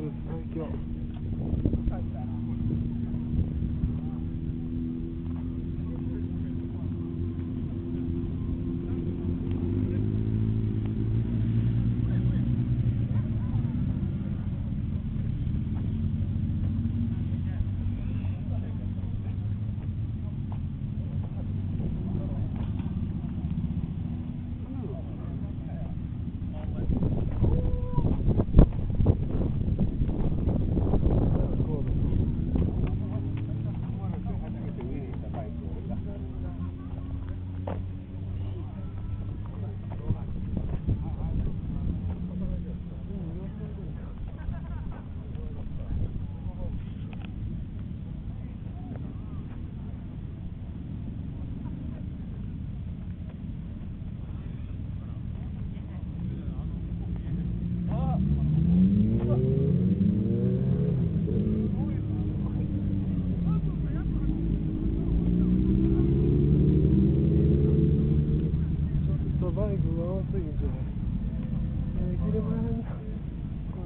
ル最強ちょっとバイクが多すぎて、えー、切れまへんなこ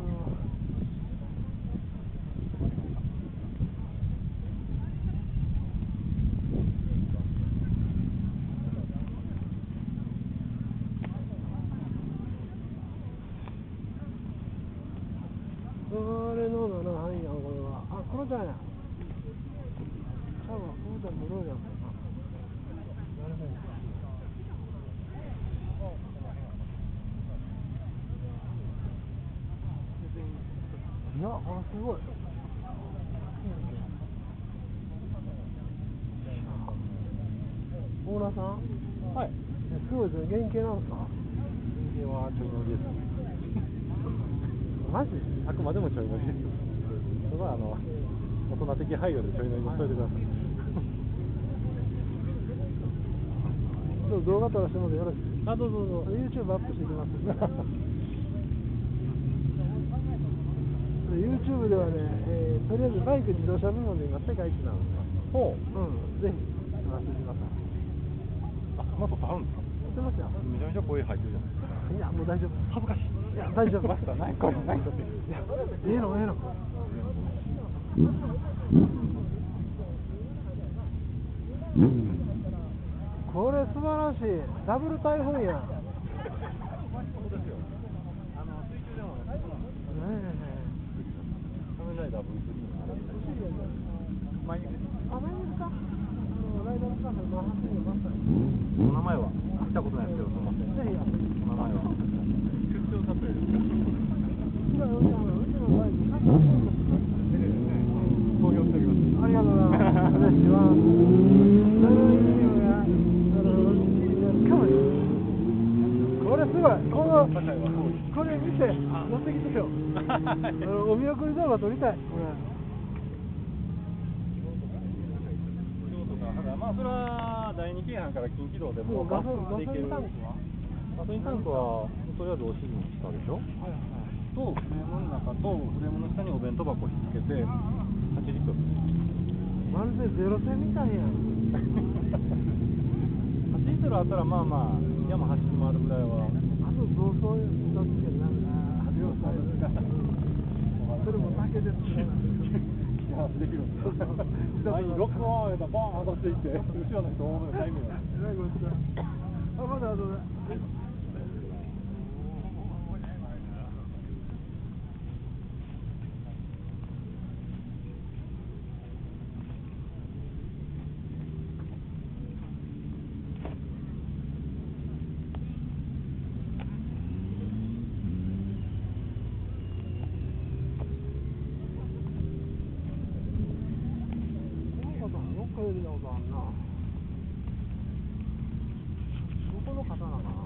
のあれの7範囲やんこれはあ黒ちゃんや多分黒ちゃんブローじゃんかななるほどいや、あ、すごい。大村さん？はい。えすごいですね。元気なんですか？人間はちょい乗りです。マジ？あくまでもちょい乗りです。それはあの大人的配慮でちょい乗りにしといてください。動画撮らせてもらってよろしいあ、どうぞどうぞ。YouTube アップしてきます。YouTube ではね、えーとりあえずバイク自動車部門で今世界一なんで。ほう。うん、ぜひください。あ、まだあるんですか？撮ってますよ。めちゃめちゃ声入ってるじゃないですか。いや、もう大丈夫。恥ずかしい。いや、大丈夫。マスターないこれないとって。いや、ええの、ええの。これ素晴らしい。ダブル台風やん。probably れすごい。この。これ見て、乗ってきてよ。お見送り動画撮りたい。これ。まあ、それは第二京阪から近畿道でもガソリンタンクはガソリンタンクは、とりあえずお尻にしたでしょ？はいはい。と、フレームの中と、フレームの下にお弁当箱を引っ付けて、80キロ。まるでゼロ戦みたいやん。80キロあったら、まあまあ、山走り回るぐらいは。あと同窓したっけな。あー、了解それも竹でできるんですよ。前にロックオンやったら、ボーンっていって、後ろの人、大まだあとね。この方、どっかで見たことあるな。どこの方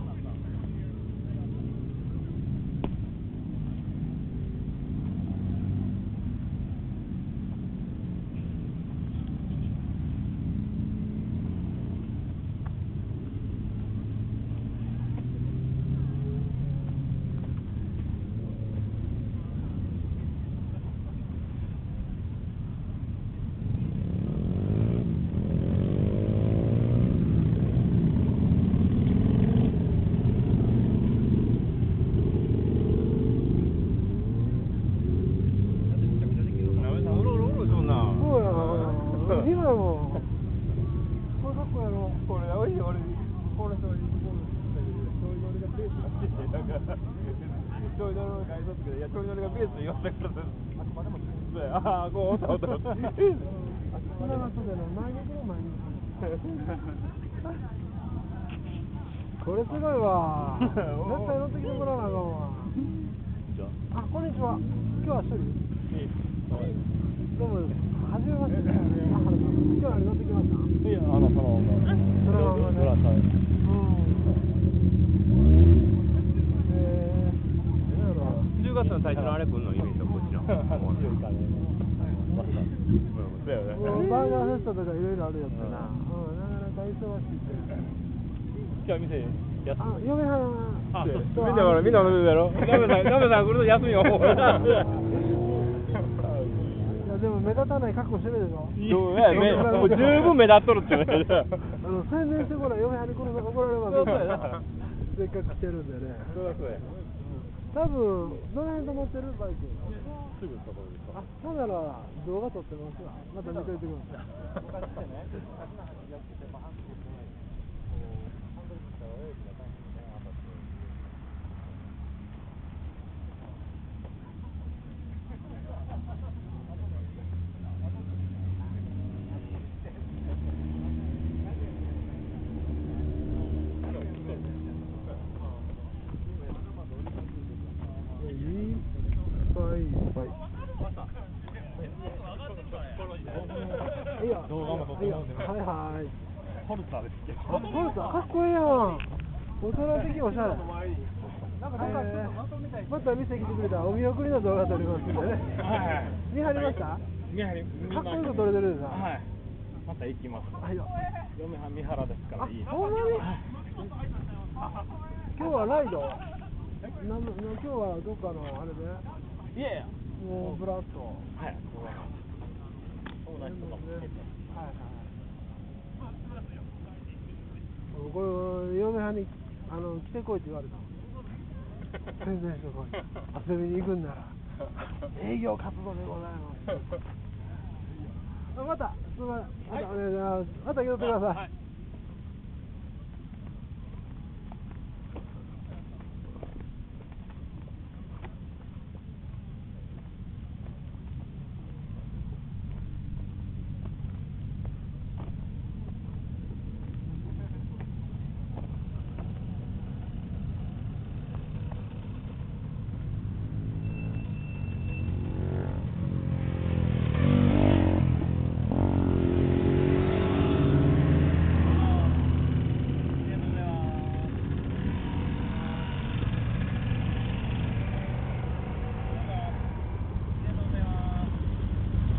ちょい乗りのいや、ちょい乗りがベースで言わ。あくまでもそうや、ああ、こう、そうそう。つな前に行く前にこれすごいわ絶対乗ってきてもらわなあかんわあこんにちは今日は一人？どうもめまして今日は乗ってきましたいや、あの、その、そのままねドラさん。うんえー、何やろ10月の最初のあれ来るのイメージはこっちのそうやね。バーガーフェストとかいろいろあるやつな、うん、なかなか忙しいってじゃあ、店。あ嫁はんあそう。みん。なほらみんな乗るやろナメさんナメさん来る。と休みよいやでも目立たない格好してるでしょ。そうやめもう十分目立っとるって あの宣伝してこない嫁はんに来るの怒られますそうそうやな。せっかく来てるんでね。そうだそうや。多分どの辺止まってるバイク。すぐそこですあほんなら動画撮ってますわ。また見といてください。い っぱいいっぱいいや動画も撮っていやもらうんでねはい。はい。ホルターですけど。あ、これさ、かっこい。い。やん。大人的おしゃれ。また店来てくれたお見送りの動画撮りますんでね。見張りました？見張りかっこい。い。の撮れてるでしょ。はい。また行きます。はい。嫁は三原ですから、い。い。そんなに？今日はライド？なん今日はどっかのあれで？い。やい。や。もうブラッド。はい。友達とかも来てて。はい。はい。これ嫁はんにあの来てこい。って言われたの。宣伝してこい。遊びに行くんなら営業活動でござい。ます。あまた、すみません。またお願い。します。また来てください。はい。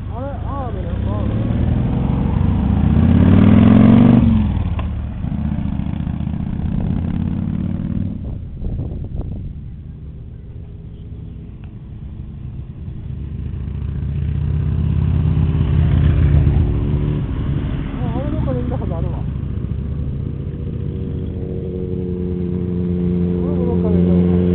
あれ、アーメね、アーメ。あ俺どっかで見たことあるわ。俺もどっかで見たことある。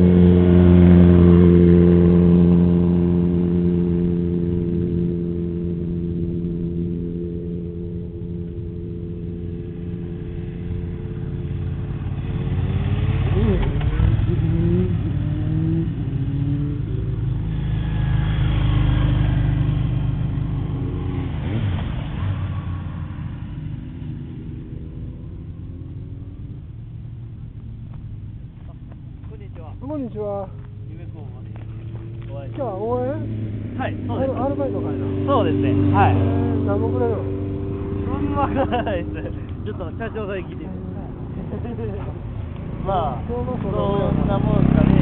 こんにちはこんにちは。夢工房今日は応援はいアな。そうですね。はい。えー、何本くれるのそんないです。ちょっと社長さんに聞いてみて。まあそんなもんですかね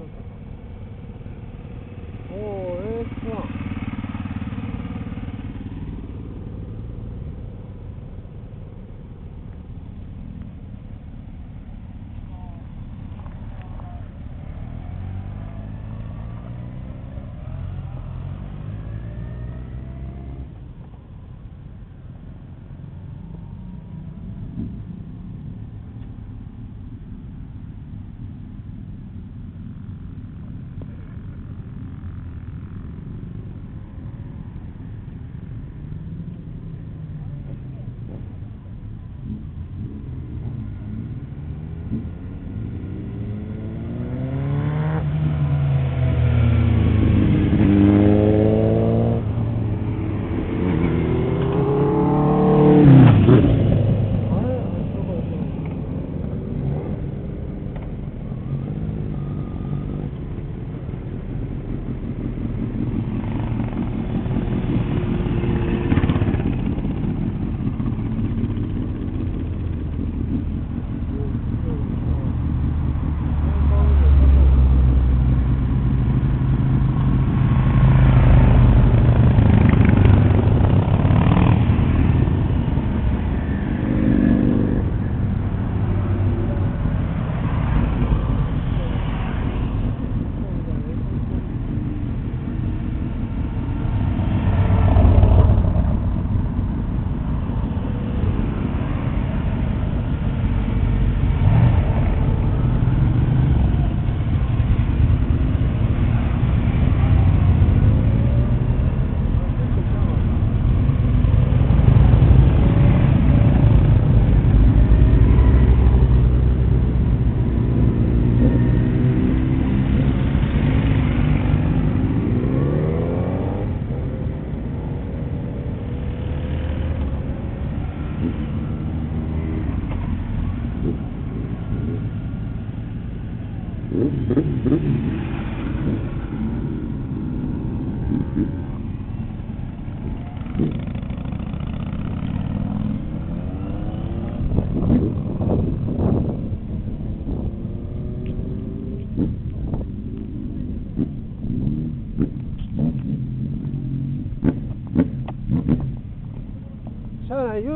also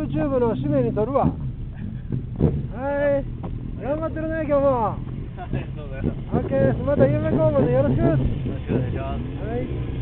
YouTube の締めに撮るわ。はい。頑張ってるね今日も。ありがとうございます。また夢工房でよろしく。よろしくお願いします。はい。